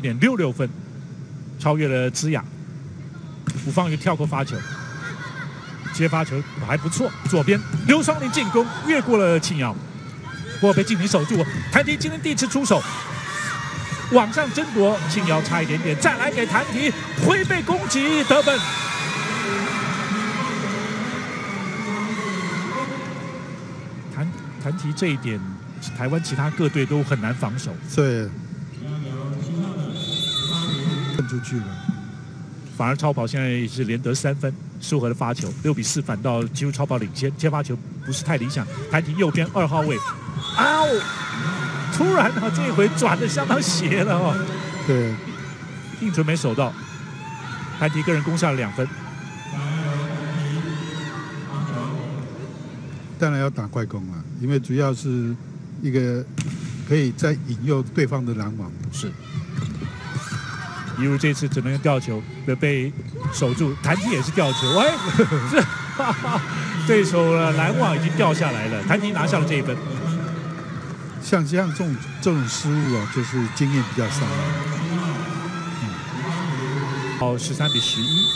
点六六分，超越了芝雅。吴方宇跳过发球，接发球还不错。左边刘双林进攻，越过了庆瑶，不过被静婷守住。谭迪今天第一次出手，往上争夺，庆瑶差一点点，再来给谭迪挥背攻击得分。谭谭迪这一点，台湾其他各队都很难防守。对，出去了。反而超跑现在也是连得三分，舒和的发球六比四，反倒几乎超跑领先。接发球不是太理想，谭迪右边二号位，啊！突然啊，这一回转的相当斜了哦。对，应准没守到，谭迪个人攻下了两分。当然要打快攻啊，因为主要是一个可以在引诱对方的拦网。是。比如这次只能用吊球的被守住，谭迪也是吊球，哎，是 对手的拦网已经掉下来了，谭迪拿下了这一分。像像这种这种失误啊，就是经验比较少。好，十三比十一，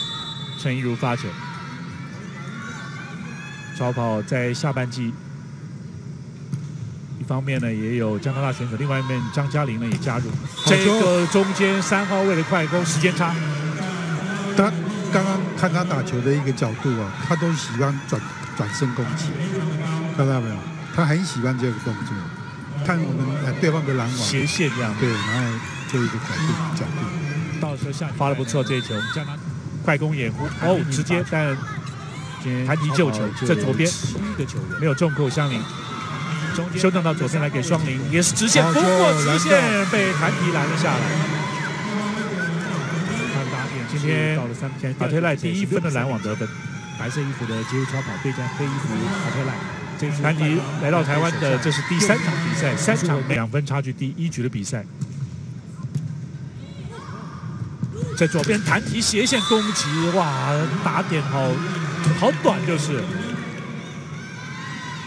陈一如发球，超跑在下半季。一方面呢，也有加拿大选手；另外一面，张嘉玲呢也加入。这个中间三号位的快攻时间差。他刚刚看他打球的一个角度啊，他都喜欢转转身攻击，看到没有？他很喜欢这个动作。看我们对方的拦网斜线这样，对，然后做一个角度角度。到时候下发的不错，这一球加拿大快攻掩护哦，直接但弹迪救球在左边，没有中扣相邻。修正到左边来给双林，也是直线，不过直线被谭迪拦了下来。看打点，今天到了三分，阿特赖第一分的拦网得分。白色衣服的街头超跑对战黑衣服阿特赖。这次谭迪来到台湾的，这是第三场比赛，三场两分差距第一局的比赛。在左边弹提斜线攻击，哇，打点好好短就是。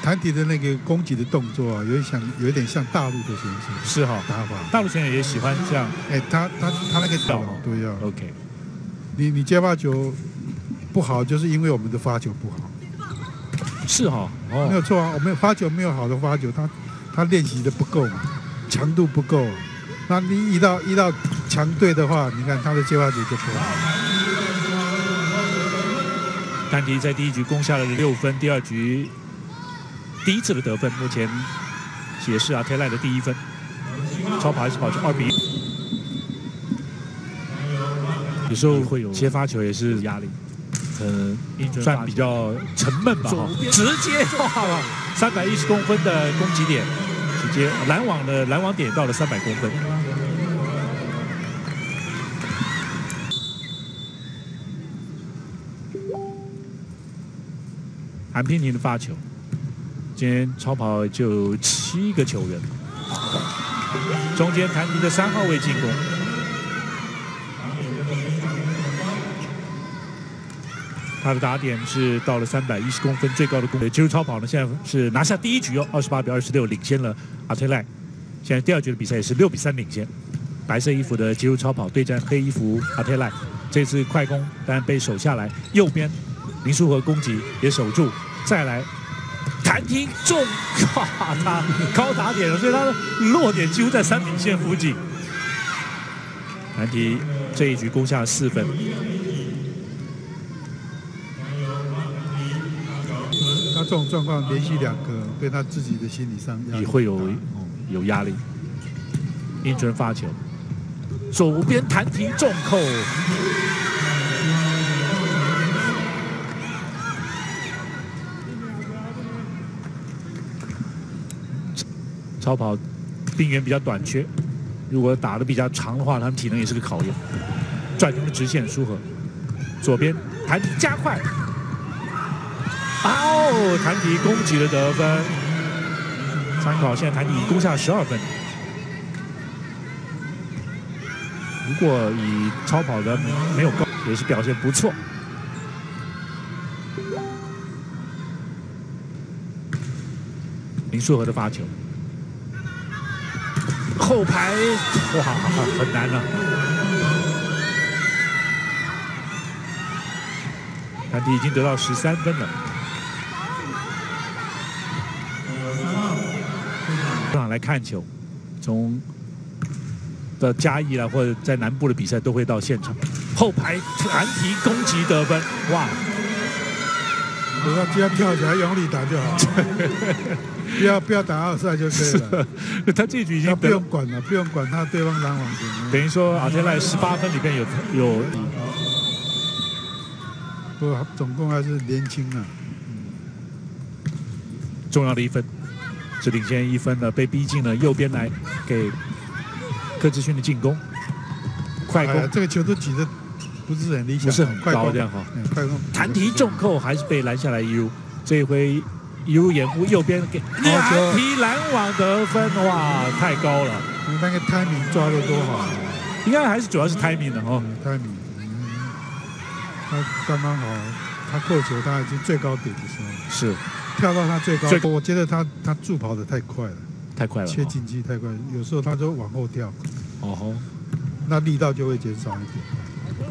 谭迪的那个攻击的动作啊，有点像，有点像大陆的选手，是哈，打法。大陆选手也喜欢这样，哎，他他他那个脚都要。OK，你你接发球不好，就是因为我们的发球不好。是哈，没有错啊，我们发球没有好的发球，他他练习的不够嘛，强度不够。那你一到一到强队的话，你看他的接发球就不好。丹迪在第一局攻下了六分，第二局。第一次的得分，目前也是阿泰赖的第一分。超跑还是保持二比一。有时候会有接发球也是压力，嗯，算比较沉闷吧。直接哇，三百一十公分的攻击点，直接拦网的拦网点到了三百公分。韩平婷的发球。今天超跑就七个球员，中间谭迪的三号位进攻，他的打点是到了三百一十公分，最高的攻。其实超跑呢，现在是拿下第一局哦，二十八比二十六领先了阿特赖。现在第二局的比赛也是六比三领先。白色衣服的肌肉超跑对战黑衣服阿特赖，这次快攻当然被守下来，右边林书和攻击也守住，再来。谭婷重，哇，他高打点了，所以他的落点几乎在三平线附近。谭婷这一局攻下了四分。他这种状况连续两个，对他自己的心理上也会有有压力。英春发球，左边弹停重扣。超跑兵员比较短缺，如果打的比较长的话，他们体能也是个考验。转中的直线舒和，左边谭迪加快，哦，谭迪攻击了得分。参考现在谭迪攻下十二分。如果以超跑的没有高，也是表现不错。林书和的发球。后排哇很难了。谭迪已经得到十三分了。场来看球，从的嘉义啦，或者在南部的比赛都会到现场。后排弹提攻击得分，哇！只要只要跳起来用力打就好，不要不要打二赛就可以了。他这局已经不用管了，不用管他对方拦网等于说阿天赖十八分里面有有，不总共还是年轻啊，重要的一分。是领先一分了，被逼进了右边来给柯志勋的进攻，快攻。这个球都举的不是很理想，不是很高这样哈。快攻，弹提重扣还是被拦下来一路，这一回 U 掩护右边给弹提拦网得分，哇，太高了。那个 timing 抓的多好，应该还是主要是 timing 的哈。timing，他刚刚好，他扣球他已经最高点的时候是。跳到他最高，我觉得他他助跑的太快了，太快了，切进去太快，有时候他就往后跳，哦吼，那力道就会减少一点。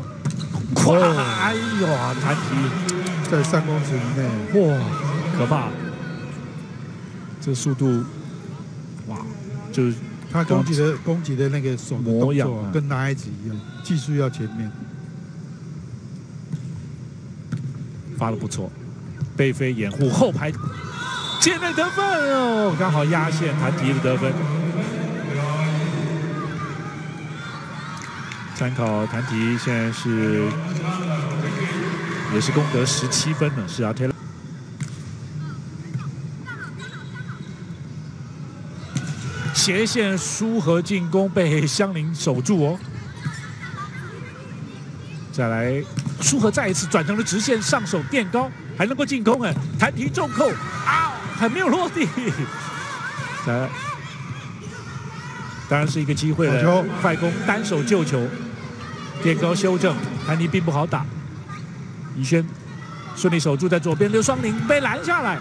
快，哎呦，弹提在三公尺以内，哇，可怕！这速度，哇，就是他攻击的攻击的那个手的动作跟男孩子一样，技术要前面，发的不错。贝飞掩护后排，界内得分哦，刚好压线弹提的得分。参考弹提现在是也是攻得十七分呢，是阿泰拉。斜线舒和进攻被香菱守住哦。再来，舒和再一次转成了直线，上手垫高。还能够进攻哎，弹提重扣啊，还没有落地。来，当然是一个机会了。快攻单手救球，垫高修正，谭尼并不好打。宜轩顺利守住在左边，刘双林被拦下来，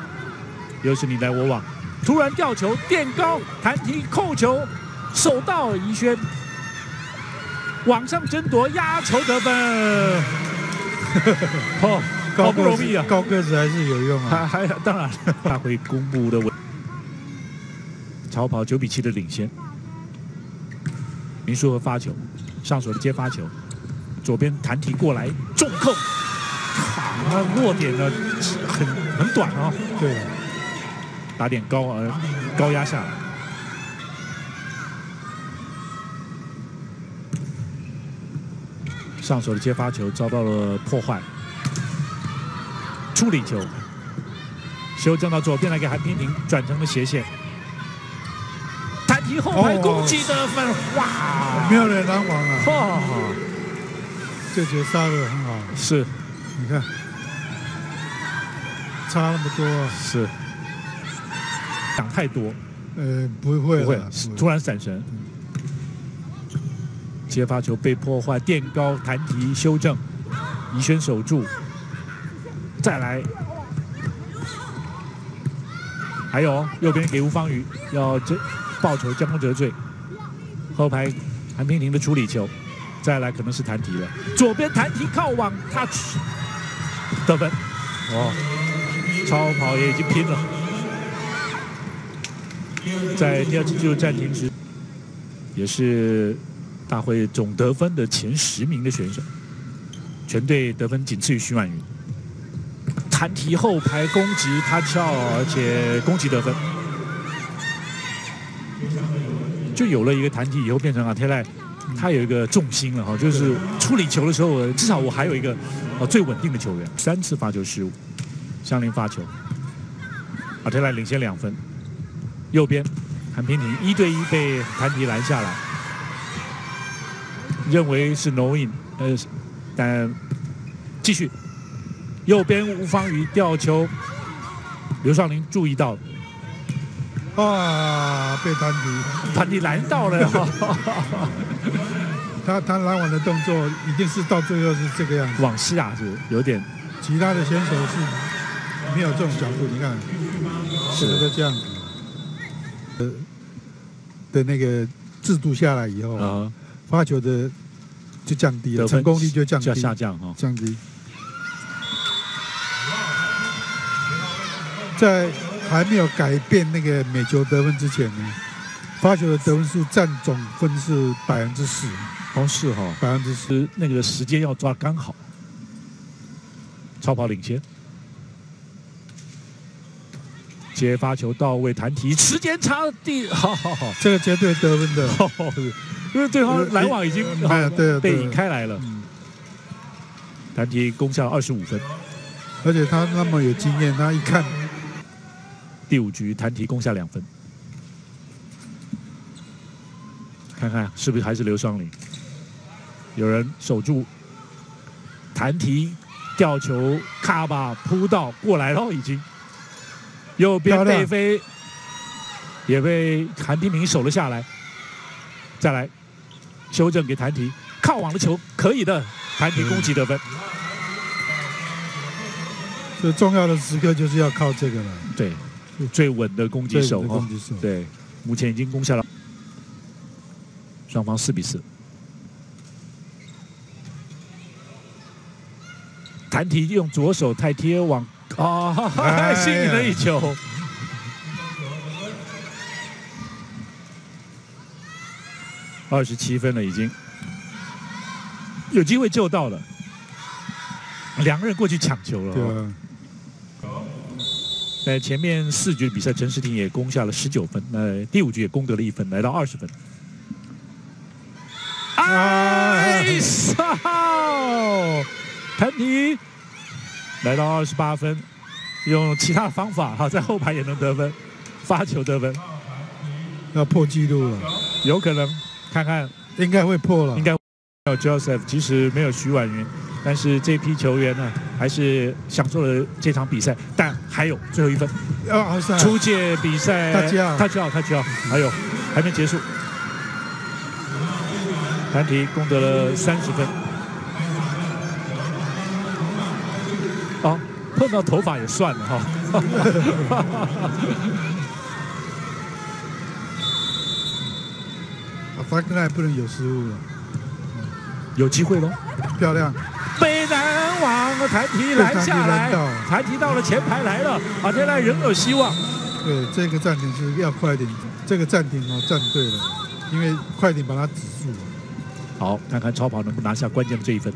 又是你来我往，突然吊球垫高谭尼扣球，守到宜轩往上争夺压球得分。好。高不容易啊，高个子还是有用啊。还还当然，他会公布的稳。超跑九比七的领先。林书和发球，上手的接发球，左边弹提过来重扣，啊，落点呢很很短啊。对，打点高呃，高压下来。上手的接发球遭到了破坏。处理球，修正到左边来给韩冰婷转成了斜线，弹提后排攻击得分，哇！没有人拦网啊！哇，这节杀的很好。是，你看，差那么多。是，想太多。呃，不会，不会，突然闪神，接发球被破坏，垫高弹提修正，宜轩守住。再来，还有右边给吴方宇要这报仇将功折罪，后排韩冰婷的处理球，再来可能是弹提了，左边弹提靠网 touch 得分，哦，超跑也已经拼了，在第二次进入暂停时，也是大会总得分的前十名的选手，全队得分仅次于徐婉云。弹提后排攻击，他跳，而且攻击得分，就有了一个弹提以后变成阿天赖，他有一个重心了哈，就是处理球的时候，至少我还有一个呃最稳定的球员。三次发球失误，香林发球，阿特莱领先两分。右边韩平婷一对一被谭迪拦下来，认为是 no in，呃，但继续。右边吴方宇吊球，刘少林注意到，啊，被弹提，弹提拦到了。他他拦网的动作一定是到最后是这个样子。往下是有点，其他的选手是没有这种角度，你看，是个这样子，呃的那个制度下来以后，啊，发球的就降低了，成功率就降低，下降哈。降低。在还没有改变那个美球得分之前呢，发球的得分数占总分是百分之十，哦，是哈，百分之十。那个时间要抓刚好。超跑领先，接发球到位，弹提，时间差第，好好好，这个绝对得分的。因为对方拦网已经哎呀对被引开来了。嗯弹提攻下二十五分，而且他那么有经验，他一看第五局弹提攻下两分，看看是不是还是刘双林？有人守住，弹提吊球，卡巴扑到过来了，已经右边漂亮背飞也被韩冰明守了下来，再来修正给弹提，靠网的球可以的，弹提攻击得分，最重要的时刻就是要靠这个了，对，最稳的攻击手哈稳的攻。击手。对，目前已经攻下了，双方四比四。弹提用左手太贴网啊，哎呀吸引了一球。二十七分了，已经有机会救到了，两个人过去抢球了、对在前面四局的比赛，陈诗婷也攻下了十九分，那第五局也攻得了一分，来到二十分。哎，少！谭迪来到二十八分，用其他方法哈，在后排也能得分，发球得分，要破纪录了，有可能看看应该会破了应。该有 Joseph，即使没有徐婉云，但是这批球员呢，还是享受了这场比赛。但还有最后一分，要奥赛，出界比赛，他就要他就要，他就要，还有还没结束。谭迪攻得了三十分。碰到头发也算了哈。啊法根还不能有失误了，有机会喽！漂亮，北南网，弹提拦下来被谭提拦到，了前排来了，啊，天来仍有希望。对，这个暂停是要快一点，这个暂停哦站对了，因为快点把它止住了，好，看看超跑能不能拿下关键的这一分。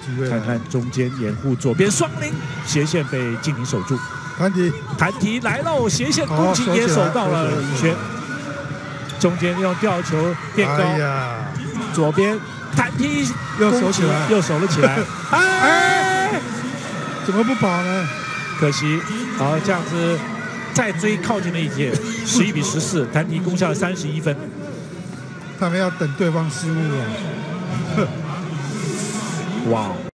好机会看。看中间掩护左边双零斜线被静宁守住，谭迪弹提来喽，斜线好攻击也守到了守起来宇轩，中间用吊球垫高，左边弹踢又守起来。又守了起来，哎，怎么不跑呢？可惜，好这样子再追靠近了一点，十一比十四，弹提攻下了三十一分，他们要等对方失误了。哇哦，